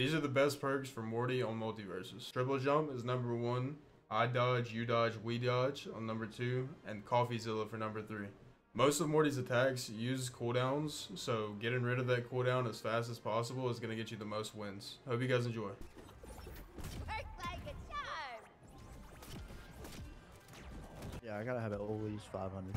These are the best perks for Morty on MultiVersus. Triple Jump is number one. I dodge, you dodge, we dodge on number two, and Coffeezilla for number three. Most of Morty's attacks use cooldowns, so getting rid of that cooldown as fast as possible is going to get you the most wins. Hope you guys enjoy. Yeah, I gotta have at least 500.